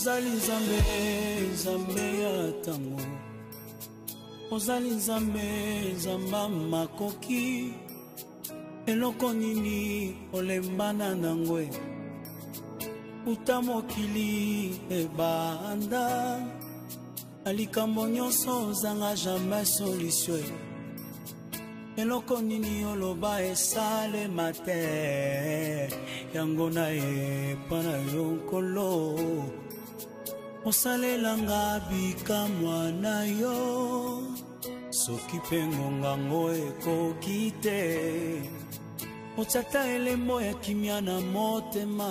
ozali nzambe nzambe ya ntango ozali nzambe nzamba makoki. Eloko nini olembana nangwe uta mokili ebanda. Na likambo nyonso ozanga jamai solution eloko nini oloba esalema te yango na epa na yo nkolo osalelanga bikamwa na yo. Soki mpe ngongango ekoki te otiata elembo ya kimia na motema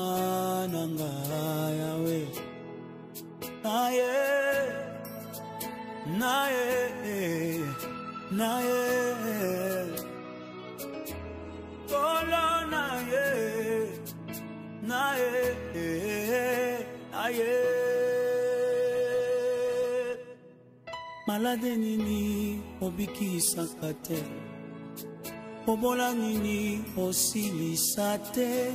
na ngai yawe. Naye naye naye. Kolo naye naye naye malade nini obikisaka te? Obola nini osilisa te?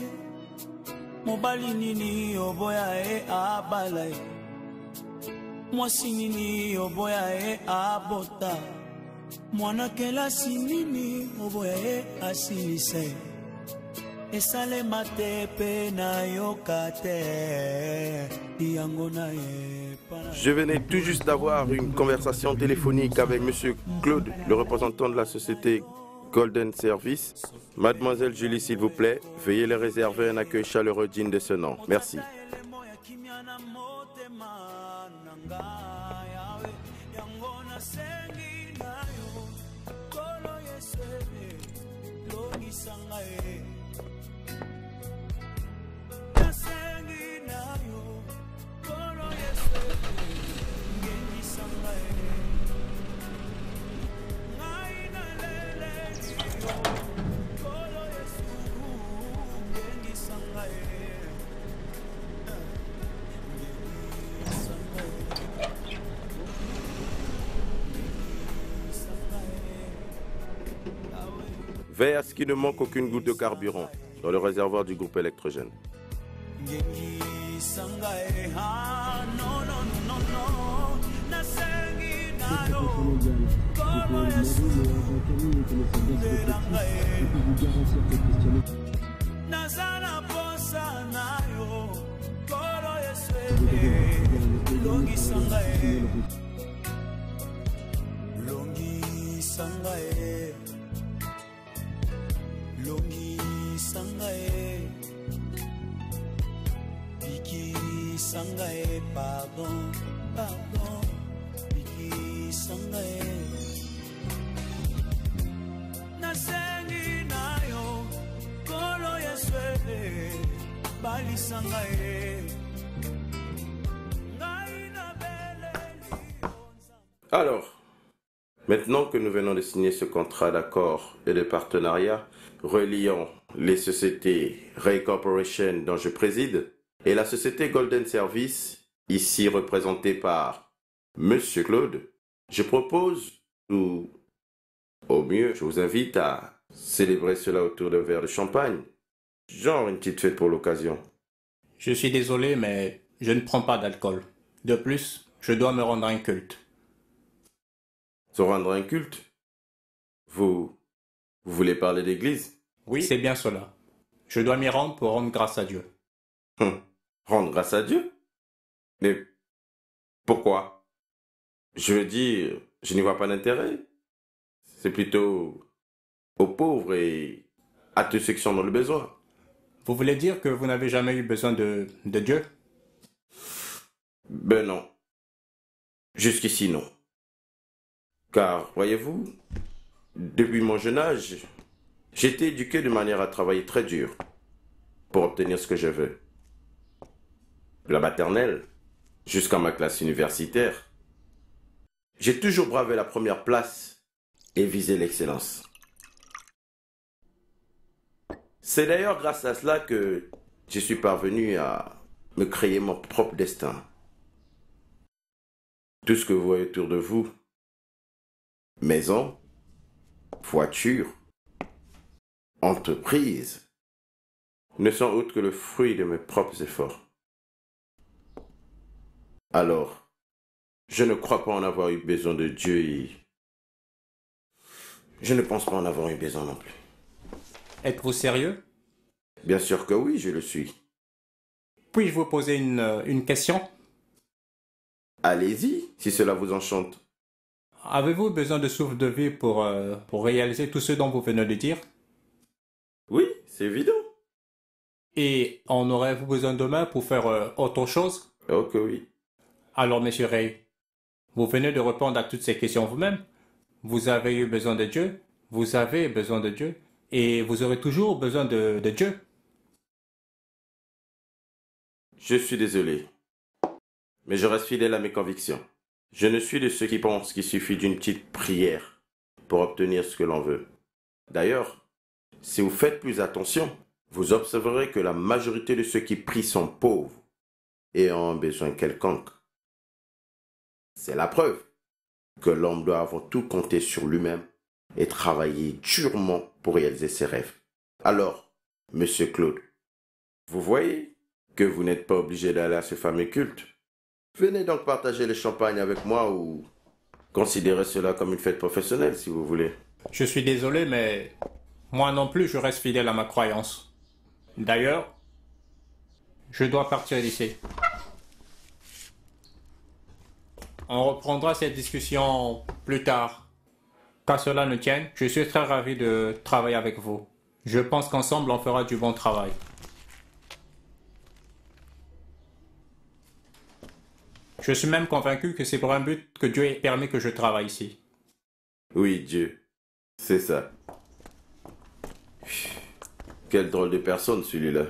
Mobali nini oboya ye abala ye mwasi nini oboya ye abota? Mwana kelasi nini oboya ye asilisa ye esalema te mpe nayoka te yango na ye Je venais tout juste d'avoir une conversation téléphonique avec Monsieur Claude, le représentant de la société Golden Service. Mademoiselle Julie, s'il vous plaît, veuillez leur réserver un accueil chaleureux digne de ce nom. Merci. À ce qu'il ne manque aucune goutte de carburant dans le réservoir du groupe électrogène. obikisa ngai ha nononono nasengi nalo komo yesu nzela ngai naza na posa na yo kolo yesu longisa ngai longisa ngai longisa ngai Alors, maintenant que nous venons de signer ce contrat d'accord et de partenariat reliant les sociétés Ray Corporation dont je préside et la société Golden Service, ici représentée par Monsieur Claude, je propose, ou au mieux, je vous invite à célébrer cela autour d'un verre de champagne, genre une petite fête pour l'occasion. Je suis désolé, mais je ne prends pas d'alcool. De plus, je dois me rendre un culte. Se rendre un culte? Vous, vous voulez parler d'église? Oui, c'est bien cela. Je dois m'y rendre pour rendre grâce à Dieu. Hum, Rendre grâce à Dieu Mais pourquoi? Je veux dire, je n'y vois pas d'intérêt. C'est plutôt aux pauvres et à tous ceux qui sont dans le besoin. Vous voulez dire que vous n'avez jamais eu besoin de, de Dieu? Ben non. Jusqu'ici, non. Car, voyez-vous, depuis mon jeune âge, j'ai été éduqué de manière à travailler très dur pour obtenir ce que je veux. De la maternelle jusqu'à ma classe universitaire, j'ai toujours bravé la première place et visé l'excellence. C'est d'ailleurs grâce à cela que je suis parvenu à me créer mon propre destin. Tout ce que vous voyez autour de vous, maison, voiture, entreprise, ne sont autres que le fruit de mes propres efforts. Alors, je ne crois pas en avoir eu besoin de Dieu et je ne pense pas en avoir eu besoin non plus. Êtes-vous sérieux? Bien sûr que oui, je le suis. Puis-je vous poser une, euh, une question? Allez-y, si cela vous enchante. Avez-vous besoin de souffle de vie pour, euh, pour réaliser tout ce dont vous venez de dire? Oui, c'est évident. Et en aurez-vous besoin demain pour faire euh, autre chose? Oh que oui. Alors, monsieur Ray, vous venez de répondre à toutes ces questions vous-même. Vous avez eu besoin de Dieu, vous avez besoin de Dieu, et vous aurez toujours besoin de, de Dieu. Je suis désolé. Mais je reste fidèle à mes convictions. Je ne suis de ceux qui pensent qu'il suffit d'une petite prière pour obtenir ce que l'on veut. D'ailleurs, si vous faites plus attention, vous observerez que la majorité de ceux qui prient sont pauvres et ont un besoin quelconque. C'est la preuve que l'homme doit avant tout compter sur lui-même et travailler durement pour réaliser ses rêves. Alors, monsieur Claude, vous voyez que vous n'êtes pas obligé d'aller à ce fameux culte. Venez donc partager le champagne avec moi ou considérez cela comme une fête professionnelle si vous voulez. Je suis désolé, mais moi non plus, je reste fidèle à ma croyance. D'ailleurs, je dois partir d'ici. On reprendra cette discussion plus tard. Qu'à cela ne tienne, je suis très ravi de travailler avec vous. Je pense qu'ensemble, on fera du bon travail. Je suis même convaincu que c'est pour un but que Dieu ait permis que je travaille ici. Oui, Dieu. C'est ça. Quelle drôle de personne celui-là.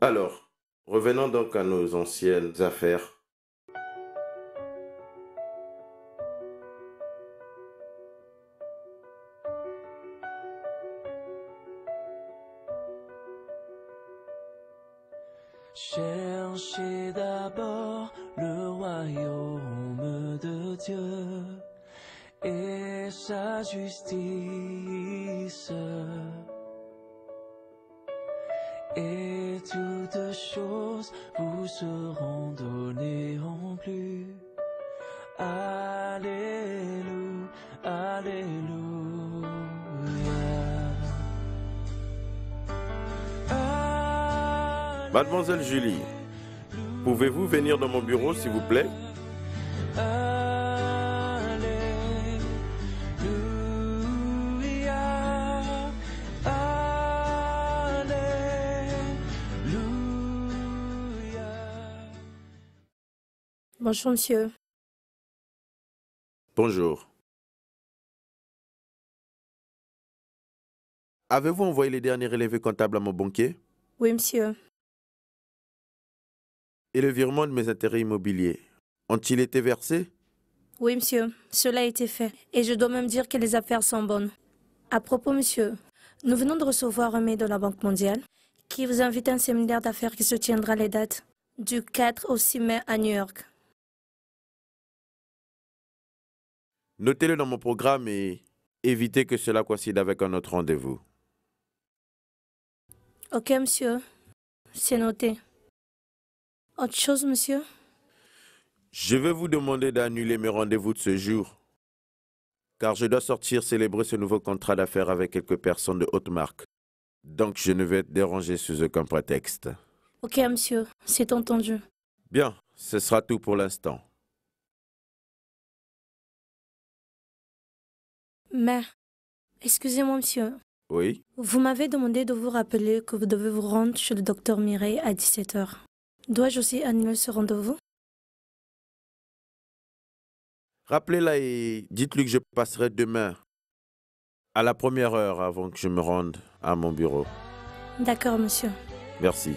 Alors, revenons donc à nos anciennes affaires. Cherchez d'abord le royaume de Dieu et sa justice. Toutes choses vous seront données en plus. Alléluia, Alléluia. Mademoiselle Julie, pouvez-vous venir dans mon bureau, s'il vous plaît? Bonjour, monsieur. Bonjour. Avez-vous envoyé les derniers relevés comptables à mon banquier? Oui, monsieur. et le virement de mes intérêts immobiliers ont-ils été versés? Oui, monsieur. Cela a été fait. Et je dois même dire que les affaires sont bonnes. À propos, monsieur, nous venons de recevoir un mail de la Banque mondiale qui vous invite à un séminaire d'affaires qui se tiendra les dates du 4 au 6 mai à New York. Notez-le dans mon programme et évitez que cela coïncide avec un autre rendez-vous. Ok, monsieur. C'est noté. Autre chose, monsieur? Je vais vous demander d'annuler mes rendez-vous de ce jour, car je dois sortir célébrer ce nouveau contrat d'affaires avec quelques personnes de haute marque. Donc je ne vais être dérangé sous aucun prétexte. Ok, monsieur. C'est entendu. Bien, ce sera tout pour l'instant. Mais, excusez-moi, monsieur. Oui Vous m'avez demandé de vous rappeler que vous devez vous rendre chez le docteur Mireille à 17h. Dois-je aussi annuler ce rendez-vous? Rappelez-la et dites-lui que je passerai demain, à la première heure avant que je me rende à mon bureau. D'accord, monsieur. Merci.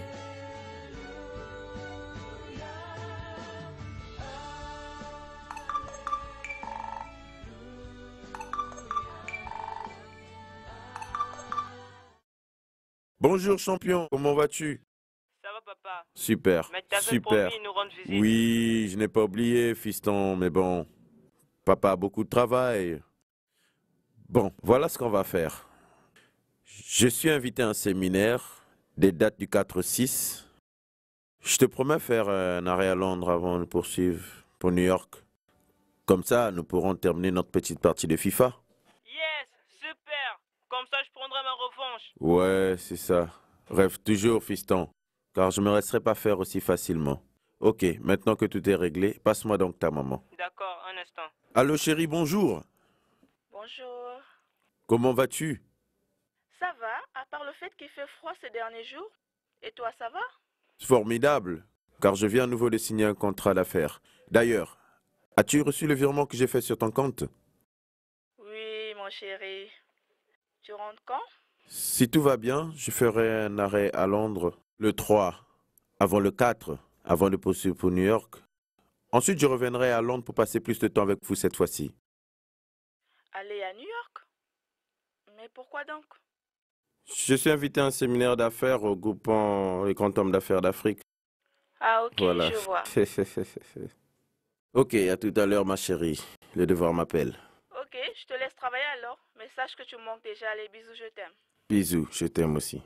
Bonjour champion, comment vas-tu? Ça va, papa Super, Mais super. promis nous rendre visite. Oui, je n'ai pas oublié, fiston, mais bon, papa a beaucoup de travail. Bon, voilà ce qu'on va faire. Je suis invité à un séminaire des dates du 4-6. Je te promets faire un arrêt à Londres avant de poursuivre pour New York. Comme ça, nous pourrons terminer notre petite partie de FIFA. Yes, super. Comme ça, je prendrai ma Ouais, c'est ça. Rêve toujours, fiston, car je ne me laisserai pas faire aussi facilement. Ok, maintenant que tout est réglé, passe-moi donc ta maman. D'accord, un instant. Allô chérie, bonjour. Bonjour. Comment vas-tu? Ça va, à part le fait qu'il fait froid ces derniers jours Et toi, ça va? Formidable, car je viens à nouveau de signer un contrat d'affaires. D'ailleurs, as-tu reçu le virement que j'ai fait sur ton compte? Oui, mon chéri. Tu rentres quand? Si tout va bien, je ferai un arrêt à Londres le 3, avant le 4, avant de poursuivre pour New York. Ensuite, je reviendrai à Londres pour passer plus de temps avec vous cette fois-ci. Aller à New York? Mais pourquoi donc? Je suis invité à un séminaire d'affaires regroupant les grands hommes d'affaires d'Afrique. Ah ok, Voilà. je vois. ok, à tout à l'heure, ma chérie. Le devoir m'appelle. Ok, je te laisse travailler alors. Mais sache que tu manques déjà. Les bisous, je t'aime. Bisous, je t'aime aussi.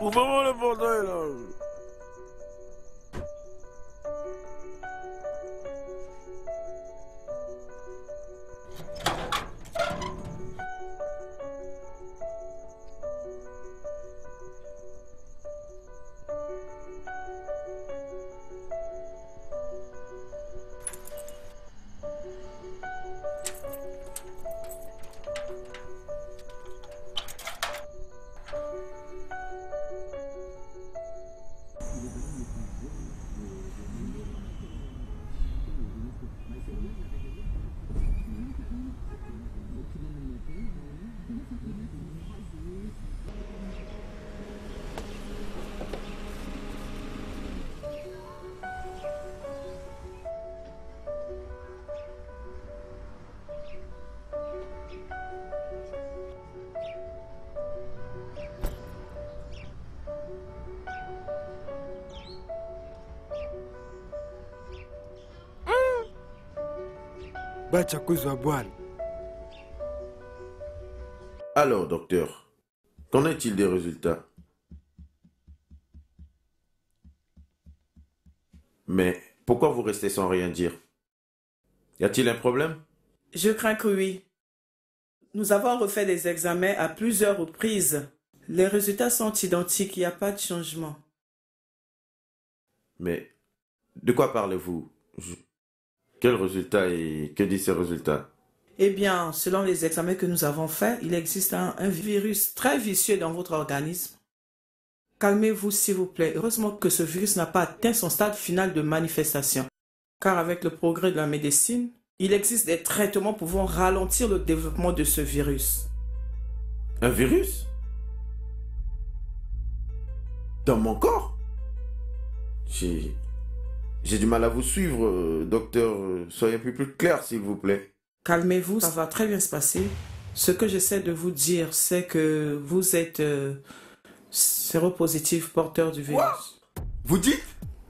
Ouvrez-moi le portail là bwana Alors, docteur, qu'en est-il des résultats? Mais pourquoi vous restez sans rien dire? Y a-t-il un problème? Je crains que oui. Nous avons refait des examens à plusieurs reprises. Les résultats sont identiques, il n'y a pas de changement. Mais de quoi parlez-vous? Je- Quels résultats et que disent ces résultats? Eh bien, selon les examens que nous avons faits, il existe un, un virus très vicieux dans votre organisme. Calmez-vous, s'il vous plaît. Heureusement que ce virus n'a pas atteint son stade final de manifestation. Car avec le progrès de la médecine, il existe des traitements pouvant ralentir le développement de ce virus. Un virus? Dans mon corps? J'ai... J'ai du mal à vous suivre, euh, docteur. Soyez un peu plus clair, s'il vous plaît. Calmez-vous, ça va très bien se passer. Ce que j'essaie de vous dire, c'est que vous êtes euh, séropositif porteur du virus. Vous dites?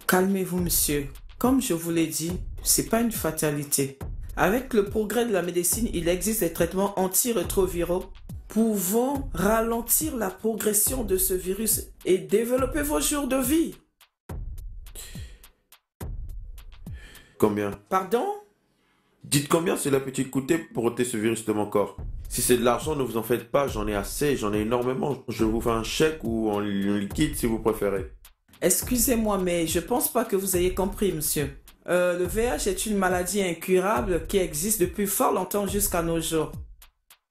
Calmez-vous, monsieur. Comme je vous l'ai dit, c'est pas une fatalité. Avec le progrès de la médecine, il existe des traitements antirétroviraux pouvant ralentir la progression de ce virus et développer vos jours de vie. Combien Pardon? Dites combien cela peut-il coûter pour ôter ce virus de mon corps? Si c'est de l'argent, ne vous en faites pas, j'en ai assez, j'en ai énormément. Je vous fais un chèque ou en li- liquide si vous préférez. Excusez-moi, mais je pense pas que vous ayez compris, monsieur. Euh, le VIH est une maladie incurable qui existe depuis fort longtemps jusqu'à nos jours.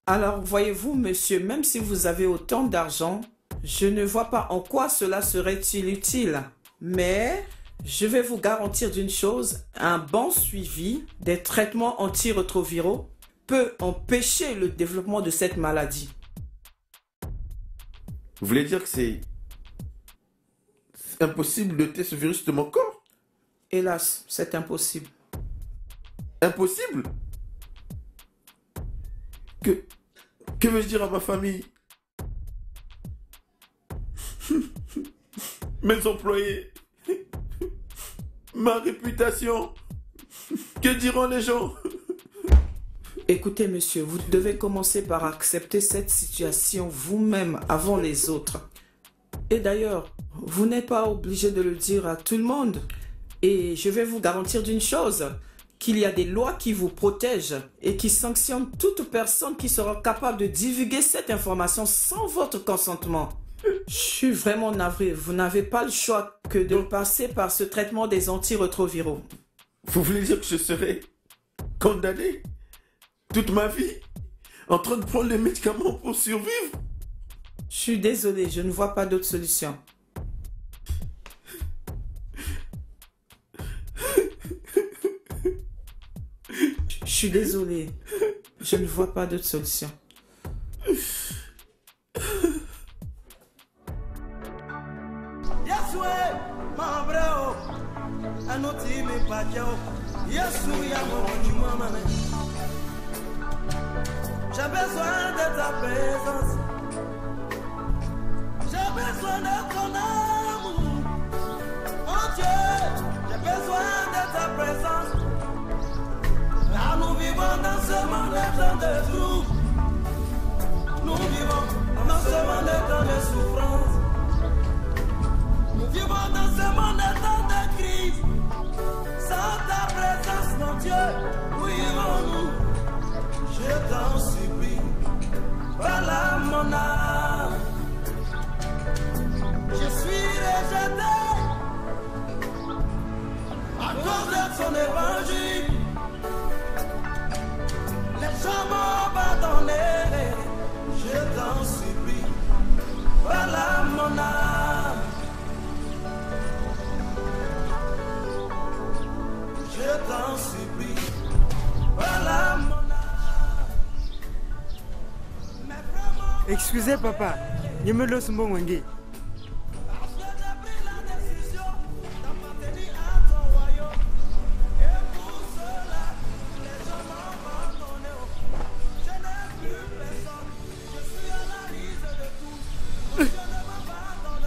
Alors, voyez-vous, monsieur, même si vous avez autant d'argent, je ne vois pas en quoi cela serait-il utile. Mais je vais vous garantir d'une chose, un bon suivi des traitements antirétroviraux peut empêcher le développement de cette maladie. Vous voulez dire que c'est impossible de tester ce virus de mon corps? Hélas, c'est impossible. Impossible? Que que veux-je dire à ma famille? Mes employés Ma réputation Que diront les gens? Écoutez, monsieur, vous devez commencer par accepter cette situation vous-même avant les autres. Et d'ailleurs, vous n'êtes pas obligé de le dire à tout le monde. Et je vais vous garantir d'une chose, qu'il y a des lois qui vous protègent et qui sanctionnent toute personne qui sera capable de divulguer cette information sans votre consentement. Je suis vraiment navré. Vous n'avez pas le choix que de passer par ce traitement des antirétroviraux. Vous voulez dire que je serai condamné toute ma vie en train de prendre les médicaments pour survivre? Je suis désolé, je ne vois pas d'autre solution. Je suis désolé, je ne vois pas d'autre solution. Anu ti mi Yesu ya mo ojúmọ́ mẹ́mẹ́. J'ai besoin de ta présence. J'ai besoin de ton amour. Oh Dieu, j'ai besoin de ta présence. Là nous vivons dans ce monde plein de trous. Nous vivons dans ce monde plein de souffrances. Nous vivons dans ce monde temps de crise. Sans ta présence, mon Dieu, où irons-nous? Je t'en supplie, voilà mon âme. Je suis rejeté à cause de son évangile. Les gens m'ont abandonné. Je t'en supplie, voilà mon âme. À la liste de tous. Mon.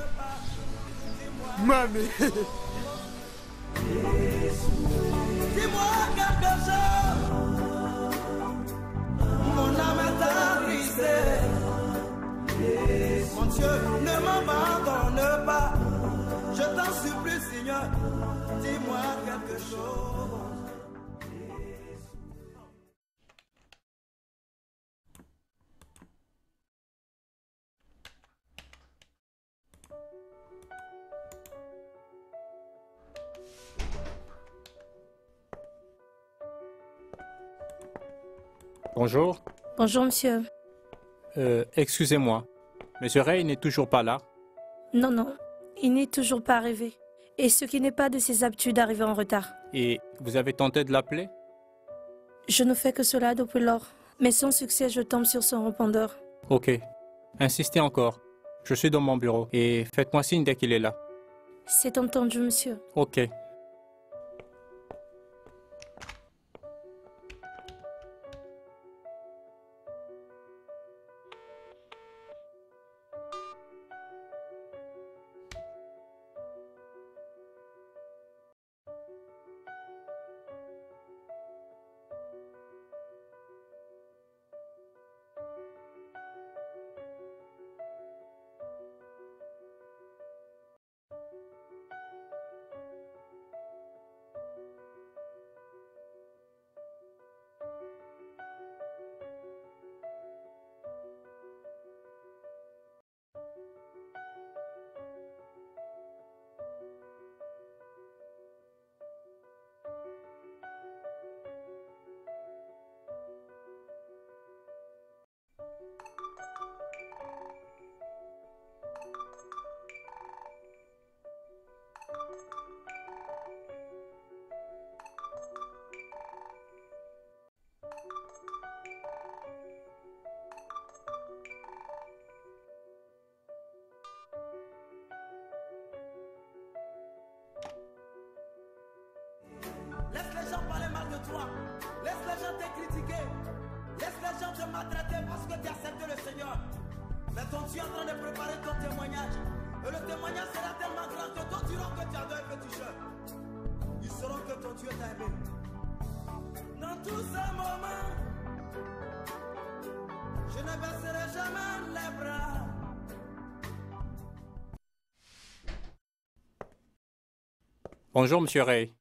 Dis-moi, Mami. Mon Dieu, ne m'abandonne pas. Je t'en supplie, Seigneur. Dis-moi quelque chose. Bonjour. Bonjour, monsieur. Euh, excusez-moi. Monsieur Ray n'est toujours pas là. Non, non, il n'est toujours pas arrivé. Et ce qui n'est pas de ses habitudes d'arriver en retard. Et vous avez tenté de l'appeler? Je ne fais que cela depuis lors. Mais sans succès, je tombe sur son répondeur. Ok. Insistez encore. Je suis dans mon bureau et faites-moi signe dès qu'il est là. C'est entendu, monsieur. Ok. Critiquer. Laisse les gens te maltraiter parce que tu as accepté le Seigneur. Mais ton Dieu est en train de préparer ton témoignage. Et le témoignage sera tellement grand que d'autres diront que tu as donné petit jeu. Ils sauront que ton Dieu t'a aimé. Dans tous ces moments, je ne baisserai jamais les bras. Bonjour, Monsieur Ray.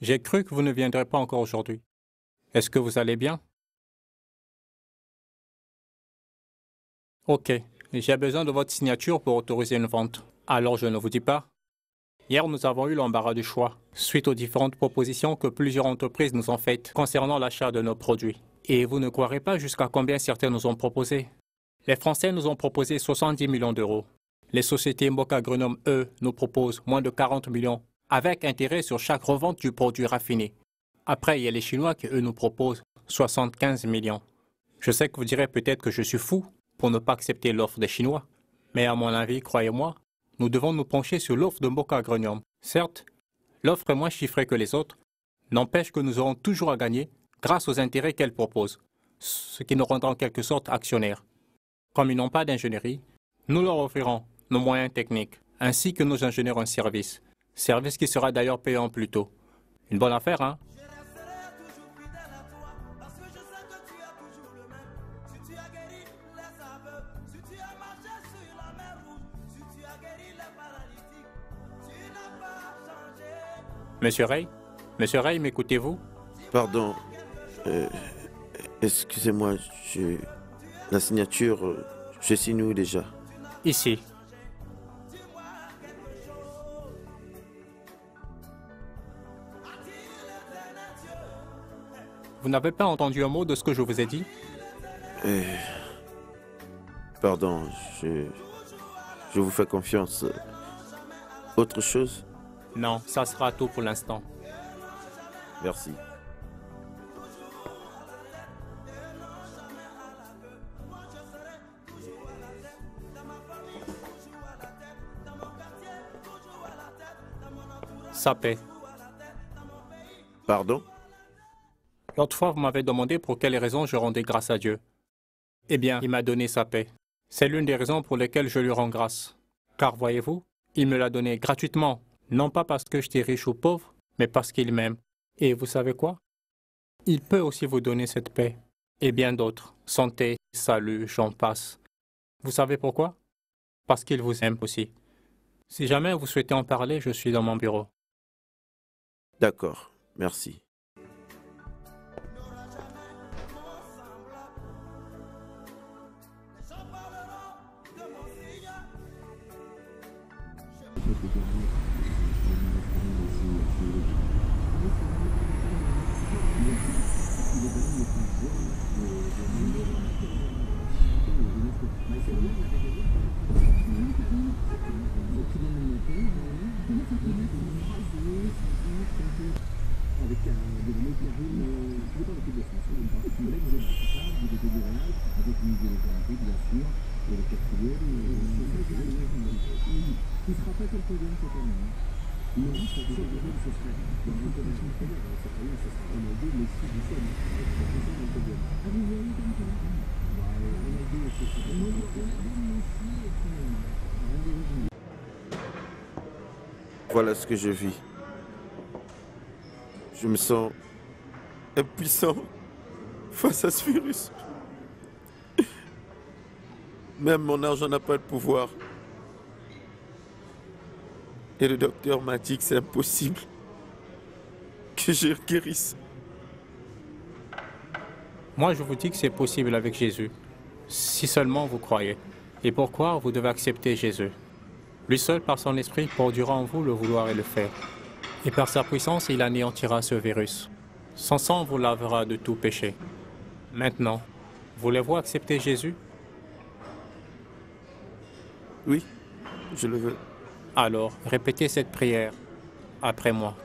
J'ai cru que vous ne viendrez pas encore aujourd'hui. Est-ce que vous allez bien? Ok, j'ai besoin de votre signature pour autoriser une vente. Alors je ne vous dis pas. Hier, nous avons eu l'embarras du choix, suite aux différentes propositions que plusieurs entreprises nous ont faites concernant l'achat de nos produits. Et vous ne croirez pas jusqu'à combien certains nous ont proposé. Les Français nous ont proposé 70 millions d'euros. Les sociétés Moka Grenoble, eux, nous proposent moins de 40 millions, avec intérêt sur chaque revente du produit raffiné. Après, il y a les Chinois qui, eux, nous proposent 75 millions. Je sais que vous direz peut-être que je suis fou pour ne pas accepter l'offre des Chinois, mais à mon avis, croyez-moi, nous devons nous pencher sur l'offre de Moka Grenium. Certes, l'offre est moins chiffrée que les autres, n'empêche que nous aurons toujours à gagner grâce aux intérêts qu'elle propose, ce qui nous rendra en quelque sorte actionnaires. Comme ils n'ont pas d'ingénierie, nous leur offrirons nos moyens techniques, ainsi que nos ingénieurs en service, service qui sera d'ailleurs payant plus tôt. Une bonne affaire, hein Je resterai toujours fidèle à toi parce que je sais que tu es toujours le même. Si tu as guéri les aveugles, si tu as marché sur la mer rouge, si tu as guéri les paralytiques, tu n'as pas changé. Monsieur Ray Monsieur Ray, m'écoutez-vous? Pardon. Euh, Excusez-moi, je... la signature, je signe où déjà Ici. Vous n'avez pas entendu un mot de ce que je vous ai dit Euh, Pardon, je... Je vous fais confiance. Autre chose Non, ça sera tout pour l'instant. Merci. Ça paie. Pardon? L'autre fois, vous m'avez demandé pour quelles raisons je rendais grâce à Dieu. Eh bien, il m'a donné sa paix. C'est l'une des raisons pour lesquelles je lui rends grâce. Car voyez-vous, il me l'a donné gratuitement, non pas parce que j'étais riche ou pauvre, mais parce qu'il m'aime. Et vous savez quoi? Il peut aussi vous donner cette paix. Et bien d'autres. Santé, salut, j'en passe. Vous savez pourquoi? Parce qu'il vous aime aussi. Si jamais vous souhaitez en parler, je suis dans mon bureau. D'accord, merci. Voilà ce que je vis. Je me sens impuissant face à ce virus. Même mon argent n'a pas de pouvoir. Et le docteur m'a dit que c'est impossible que je guérisse. Moi, je vous dis que c'est possible avec Jésus, si seulement vous croyez. Et pour croire, vous devez accepter Jésus? Lui seul, par son esprit, produira en vous le vouloir et le faire. Et par sa puissance, il anéantira ce virus. Son sang vous lavera de tout péché. Maintenant, voulez-vous accepter Jésus? Oui, je le veux. Alors, répétez cette prière après moi.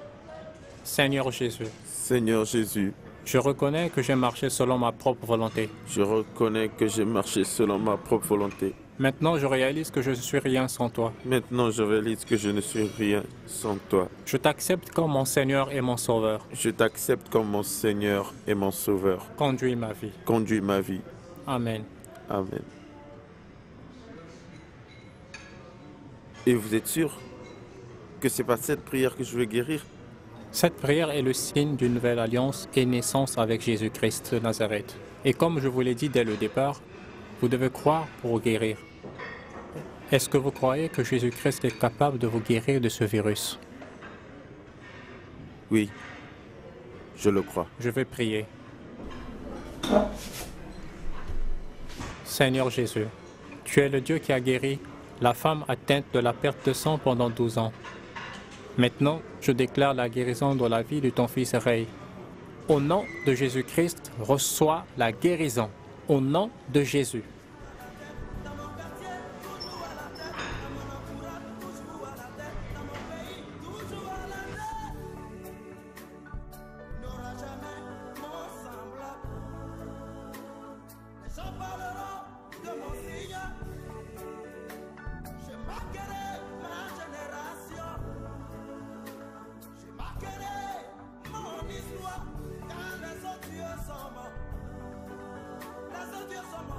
Seigneur Jésus, Seigneur Jésus, je reconnais que j'ai marché selon ma propre volonté. je reconnais que j'ai marché selon ma propre volonté. Maintenant, je réalise que je ne suis rien sans toi. Maintenant, je réalise que je ne suis rien sans toi. Je t'accepte comme mon Seigneur et mon Sauveur. Je t'accepte comme mon Seigneur et mon Sauveur. Conduis ma vie. Conduis ma vie. Amen. Amen. Et vous êtes sûr que c'est par cette prière que je vais guérir? Cette prière est le signe d'une nouvelle alliance et naissance avec Jésus-Christ de Nazareth. Et comme je vous l'ai dit dès le départ, vous devez croire pour guérir. Est-ce que vous croyez que Jésus-Christ est capable de vous guérir de ce virus? Oui, je le crois. Je vais prier. Seigneur Jésus, tu es le Dieu qui a guéri la femme atteinte de la perte de sang pendant 12 ans. Maintenant, je déclare la guérison dans la vie de ton fils Ray. Au nom de Jésus-Christ, reçois la guérison. Au nom de Jésus. Je Les autres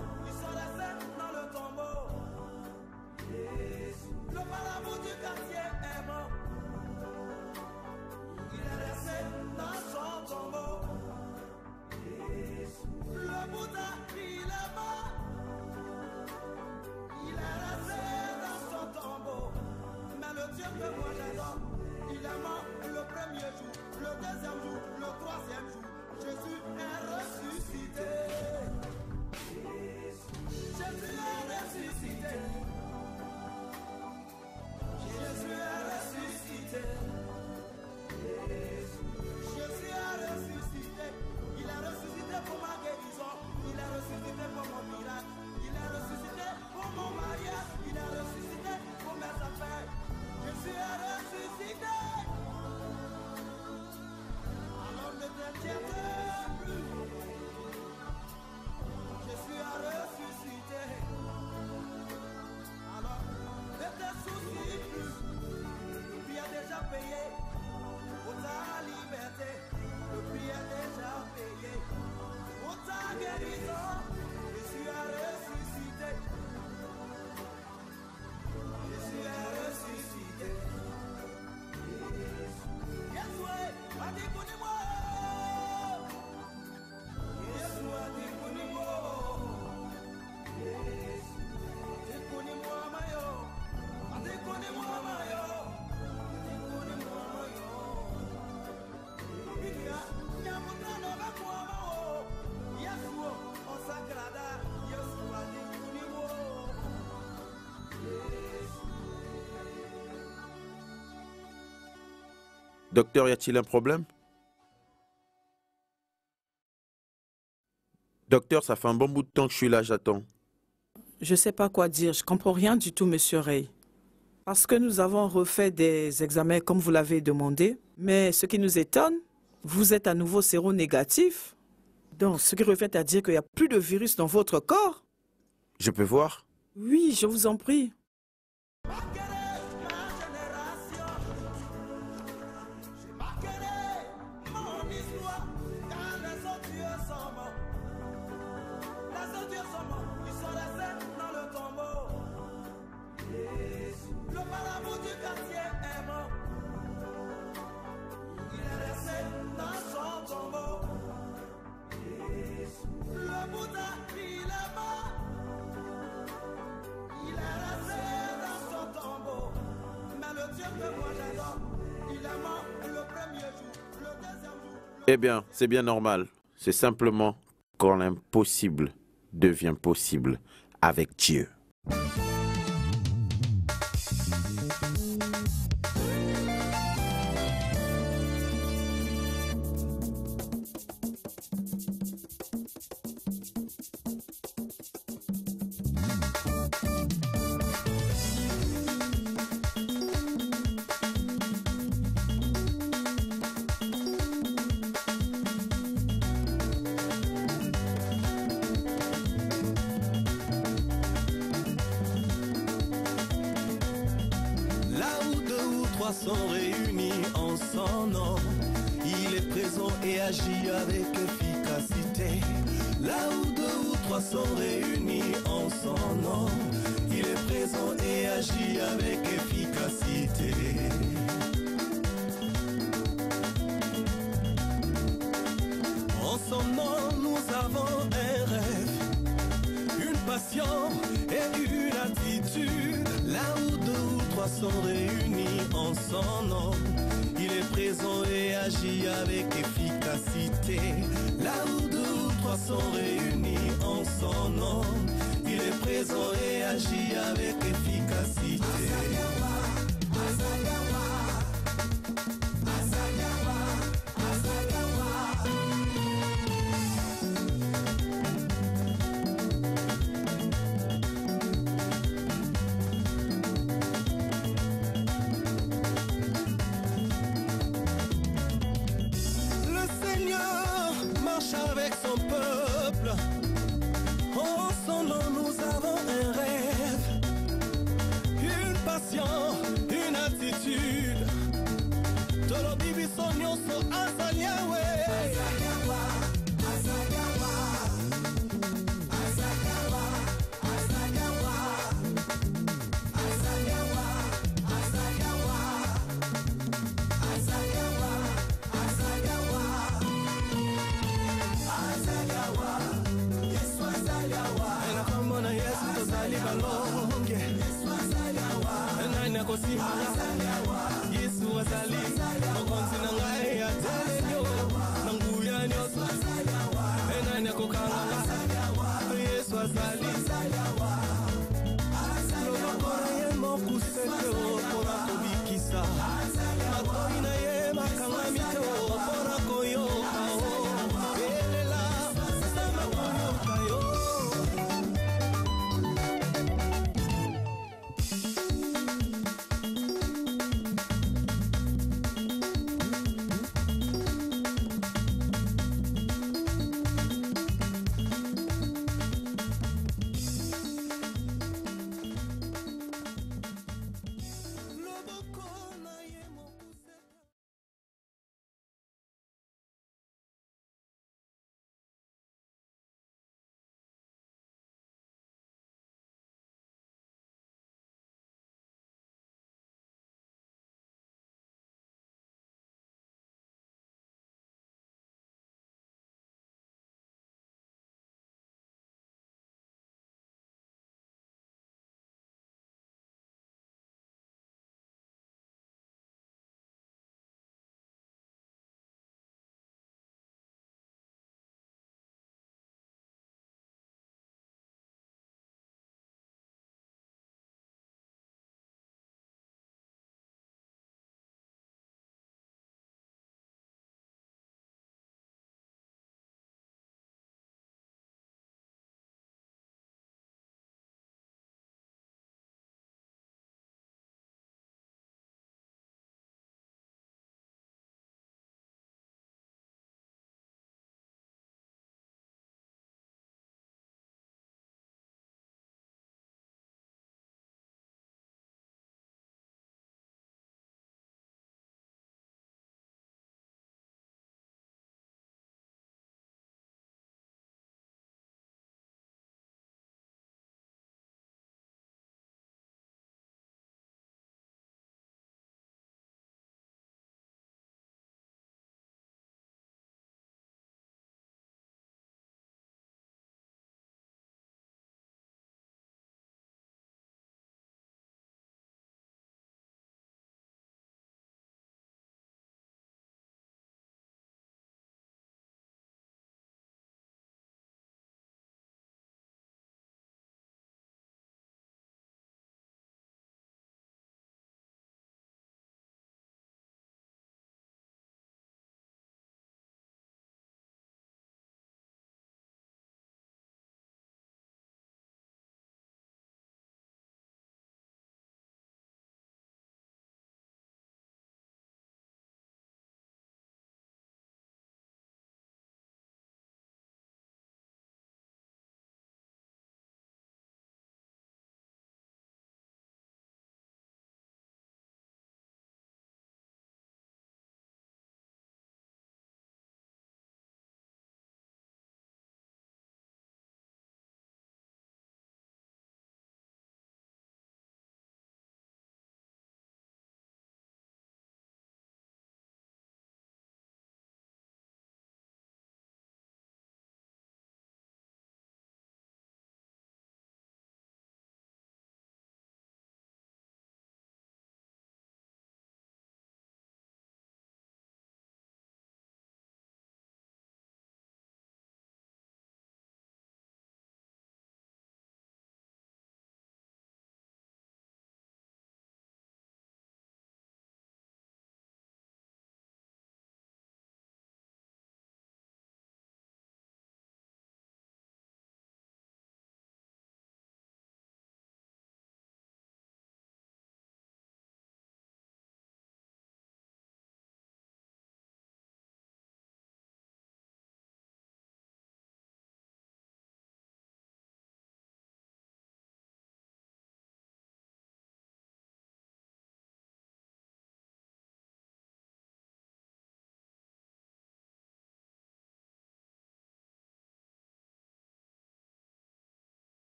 Docteur, y a-t-il un problème? Docteur, ça fait un bon bout de temps que je suis là, j'attends. Je sais pas quoi dire, je comprends rien du tout, monsieur Ray. Parce que nous avons refait des examens comme vous l'avez demandé, mais ce qui nous étonne, vous êtes à nouveau séronégatif. Donc, ce qui revient à dire qu'il n'y a plus de virus dans votre corps. Je peux voir? Oui, je vous en prie. Eh bien, c'est bien normal. C'est simplement quand l'impossible devient possible avec Dieu. sont réunis en son nom. Il est présent et agit avec efficacité. Là où deux ou trois sont réunis en son nom, il est présent et agit avec efficacité.